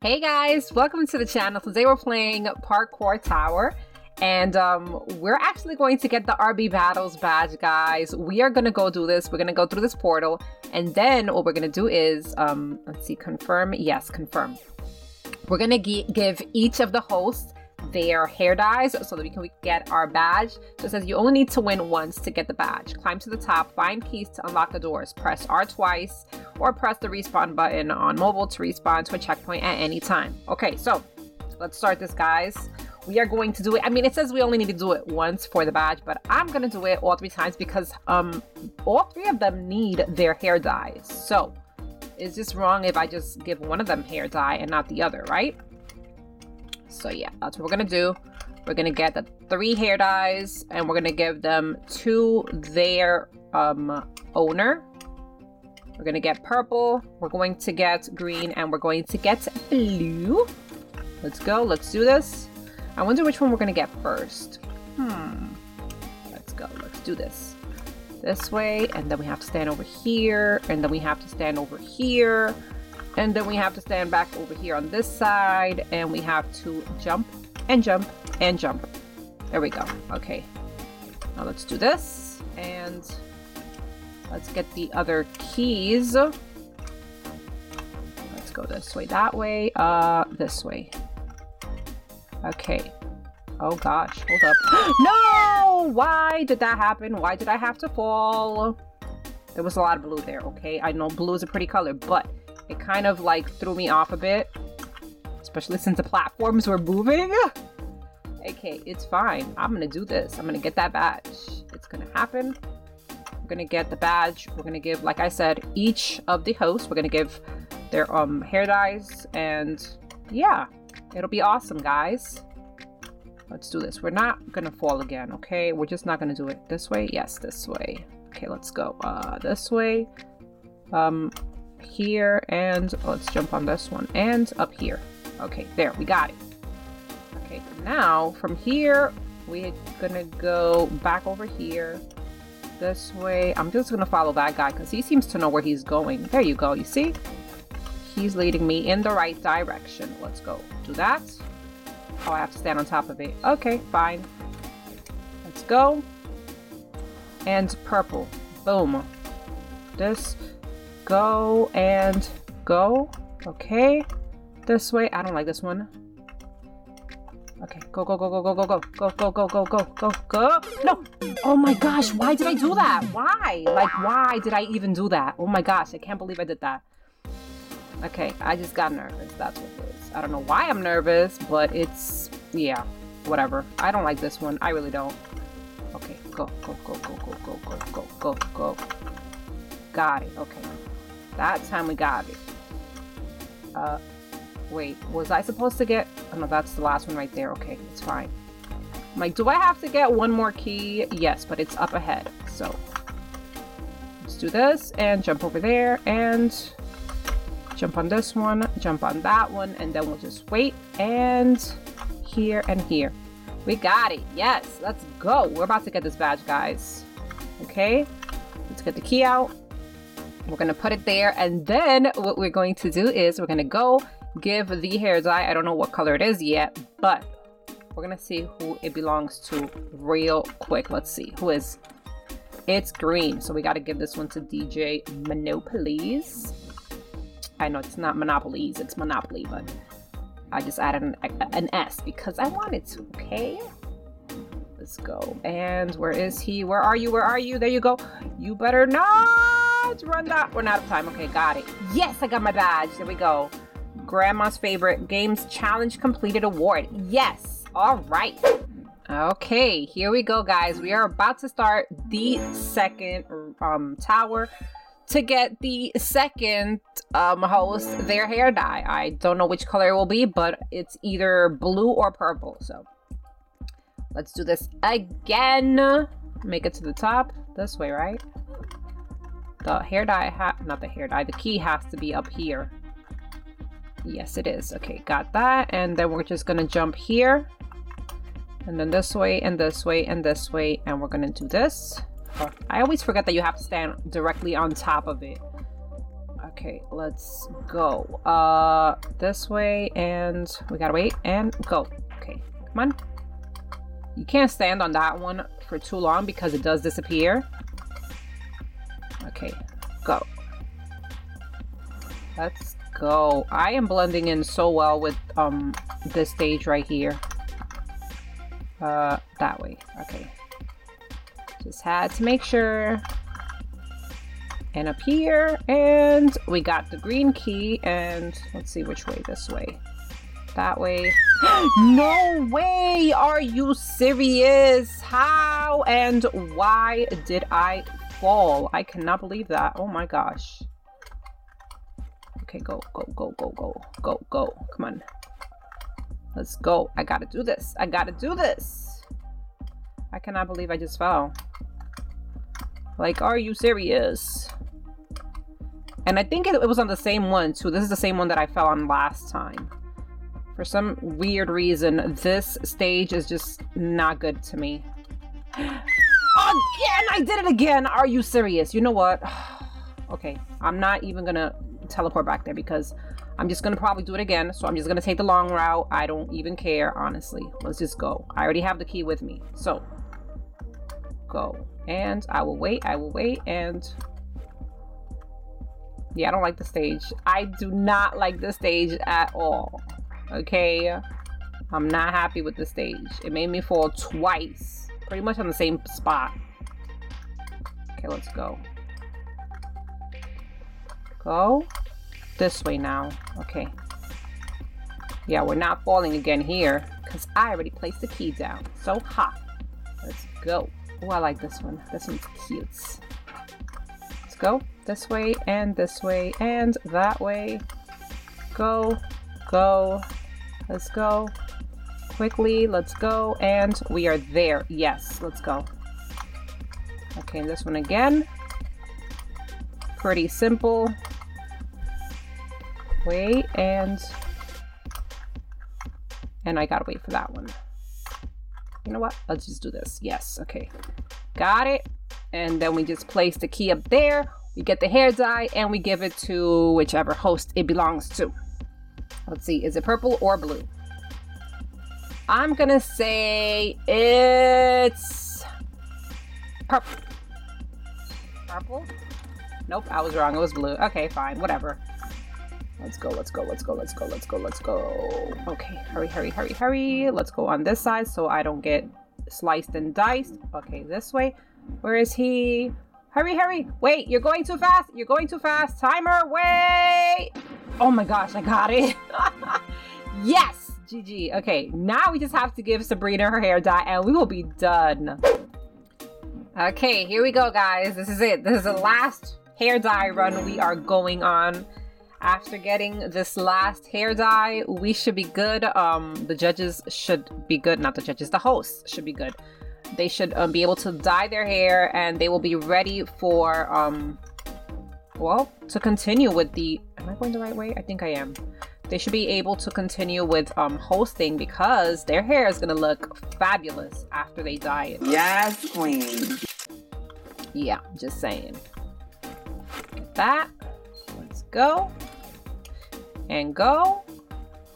Hey guys, welcome to the channel. Today we're playing Parkour Tower. And um, we're actually going to get the RB Battles badge, guys. We are going to go do this. We're going to go through this portal. And then what we're going to do is, um, let's see, confirm. Yes, confirm. We're going to give each of the hosts their hair dyes so that we can get our badge. So it says you only need to win once to get the badge. Climb to the top, find keys to unlock the doors, press R twice, or press the respawn button on mobile to respawn to a checkpoint at any time. Okay, so let's start this, guys. We are going to do it. I mean, it says we only need to do it once for the badge, but I'm gonna do it all three times because um all three of them need their hair dyes. So it's just wrong if I just give one of them hair dye and not the other, right? So yeah, that's what we're gonna do. We're gonna get the three hair dyes and we're gonna give them to their um, owner. We're gonna get purple, we're going to get green, and we're going to get blue. Let's go, let's do this. I wonder which one we're gonna get first. Hmm. Let's go, let's do this. This way, and then we have to stand over here, and then we have to stand over here, and then we have to stand back over here on this side and we have to jump and jump and jump. There we go. Okay. Now let's do this and let's get the other keys. Let's go this way, that way, uh, this way. Okay. Oh gosh, hold up. no! Why did that happen? Why did I have to fall? There was a lot of blue there, okay? I know blue is a pretty color, but it kind of like threw me off a bit, especially since the platforms were moving. Okay, it's fine. I'm gonna do this. I'm gonna get that badge. It's gonna happen. We're gonna get the badge. We're gonna give, like I said, each of the hosts, we're gonna give their um hair dyes and yeah, it'll be awesome, guys. Let's do this. We're not gonna fall again, okay? We're just not gonna do it this way. Yes, this way. Okay, let's go. Uh, this way. Um, here and let's jump on this one and up here. Okay, there, we got it. Okay, now from here, we're gonna go back over here this way. I'm just gonna follow that guy because he seems to know where he's going. There you go, you see? He's leading me in the right direction. Let's go do that. Oh, I have to stand on top of it. Okay, fine. Let's go. And purple. Boom. This go and go. Okay. This way. I don't like this one. Okay, go, go, go, go, go, go, go, go, go, go, go, go, go, go. No! Oh my gosh, why did I do that? Why? Like, why did I even do that? Oh my gosh, I can't believe I did that. Okay, I just got nervous. That's what it is. I don't know why I'm nervous, but it's, yeah, whatever. I don't like this one. I really don't. Okay, go, go, go, go, go, go, go, go, go, go. Got it. Okay. That time we got it. Uh, wait, was I supposed to get... Oh, no, that's the last one right there. Okay, it's fine. I'm like, do I have to get one more key? Yes, but it's up ahead. So, let's do this and jump over there and jump on this one, jump on that one, and then we'll just wait and here and here. We got it. Yes, let's go. We're about to get this badge, guys. Okay, let's get the key out. We're gonna put it there and then what we're going to do is we're gonna go give the hair dye. I don't know what color it is yet, but we're gonna see who it belongs to real quick. Let's see, who is, it's green. So we gotta give this one to DJ Monopolis. I know it's not Monopolis, it's Monopoli, but I just added an, an S because I wanted to, okay? Let's go. And where is he? Where are you? Where are you? There you go. You better not Let's run that. We're out of time. Okay, got it. Yes, I got my badge. There we go. Grandma's favorite games challenge completed award. Yes. All right. Okay, here we go, guys. We are about to start the second um, tower to get the second um, host their hair dye. I don't know which color it will be, but it's either blue or purple. So let's do this again. Make it to the top this way, right? The hair dye hat, not the hair dye, the key has to be up here. Yes, it is. Okay, got that. And then we're just gonna jump here. And then this way, and this way, and this way. And we're gonna do this. I always forget that you have to stand directly on top of it. Okay, let's go. Uh, this way, and we gotta wait and go. Okay, come on. You can't stand on that one for too long because it does disappear. Okay, go. Let's go. I am blending in so well with um this stage right here. Uh, that way. Okay. Just had to make sure. And up here, and we got the green key, and let's see which way, this way. That way. no way! Are you serious? How and why did I I cannot believe that. Oh my gosh. Okay, go, go, go, go, go, go, go. Come on. Let's go. I gotta do this. I gotta do this. I cannot believe I just fell. Like, are you serious? And I think it, it, was on the same one, too. This is the same one that I fell on last time. For some weird reason, this stage is just not good to me. Again! I did it again! Are you serious? You know what? okay, I'm not even gonna teleport back there because I'm just gonna probably do it again. So I'm just gonna take the long route. I don't even care, honestly. Let's just go. I already have the key with me. So go. And I will wait, I will wait, and yeah, I don't like the stage. I do not like the stage at all. Okay? I'm not happy with the stage. It made me fall twice. Pretty much on the same spot. Okay, let's go. Go this way now. Okay. Yeah, we're not falling again here because I already placed the key down. So hot. Let's go. Oh, I like this one. This one's cute. Let's go this way and this way and that way. Go, go. Let's go. Quickly, let's go. And we are there. Yes, let's go. Okay, this one again. Pretty simple. Wait, and... And I gotta wait for that one. You know what? Let's just do this. Yes, okay. Got it. And then we just place the key up there. We get the hair dye and we give it to whichever host it belongs to. Let's see, is it purple or blue? I'm gonna say it's purple. Purple? Nope, I was wrong. It was blue. Okay, fine, whatever. Let's go, let's go, let's go, let's go, let's go, let's go. Okay, hurry, hurry, hurry, hurry. Let's go on this side so I don't get sliced and diced. Okay, this way. Where is he? Hurry, hurry. Wait, you're going too fast. You're going too fast. Timer, wait. Oh my gosh, I got it. yes, GG. Okay, now we just have to give Sabrina her hair dye and we will be done. Okay, here we go, guys. This is it. This is the last hair dye run we are going on after getting this last hair dye, we should be good. Um, the judges should be good, not the judges, the hosts should be good. They should um, be able to dye their hair and they will be ready for, um, well, to continue with the. Am I going the right way? I think I am they should be able to continue with um, hosting because their hair is going to look fabulous after they dye it. Yes, queen. Yeah, just saying. Get that. Let's go. And go.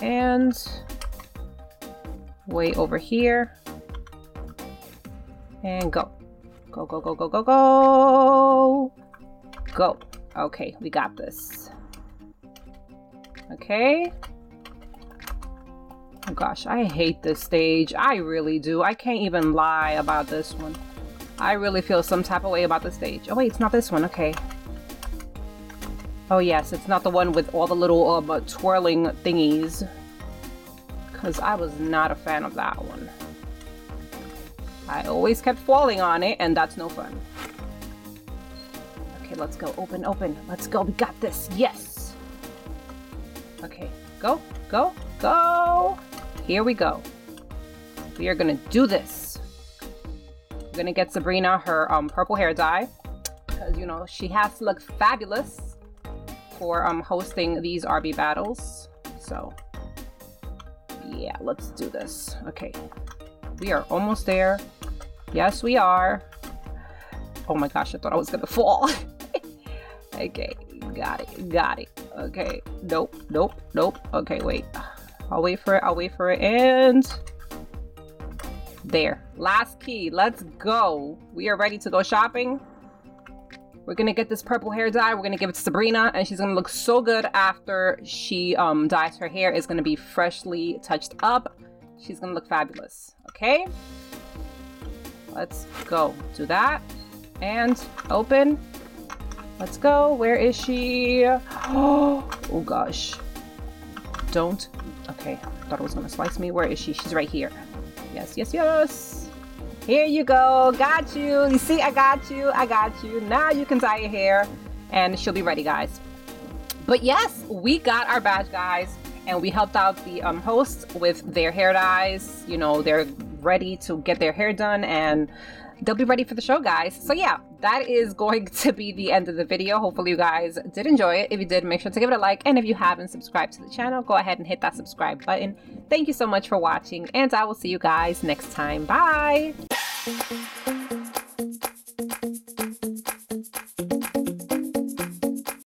And way over here. And go. Go, go, go, go, go, go. Go. Okay, we got this okay oh gosh I hate this stage I really do I can't even lie about this one I really feel some type of way about the stage oh wait it's not this one okay Oh yes, it's not the one with all the little um, twirling thingies. Because I was not a fan of that one. I always kept falling on it, and that's no fun. Okay, let's go. Open, open. Let's go. We got this. Yes! Okay, go, go, go! Here we go. We are gonna do this. We're gonna get Sabrina her um, purple hair dye. Because, you know, she has to look fabulous for um, hosting these RB battles. So yeah, let's do this. Okay, we are almost there. Yes, we are. Oh my gosh, I thought I was gonna fall. okay, got it, got it. Okay, nope, nope, nope. Okay, wait. I'll wait for it, I'll wait for it, and... There, last key, let's go. We are ready to go shopping. We're gonna get this purple hair dye. We're gonna give it to Sabrina, and she's gonna look so good after she um, dyes her hair. It's gonna be freshly touched up. She's gonna look fabulous, okay? Let's go. Do that. And open. Let's go. Where is she? Oh, oh gosh. Don't. Okay, thought it was gonna slice me. Where is she? She's right here. Yes, yes, yes. Here you go. Got you. You see, I got you. I got you. Now you can dye your hair and she'll be ready, guys. But yes, we got our badge, guys, and we helped out the um, hosts with their hair dyes. You know, they're ready to get their hair done and they'll be ready for the show, guys. So yeah, that is going to be the end of the video. Hopefully you guys did enjoy it. If you did, make sure to give it a like. And if you haven't subscribed to the channel, go ahead and hit that subscribe button. Thank you so much for watching, and I will see you guys next time. Bye!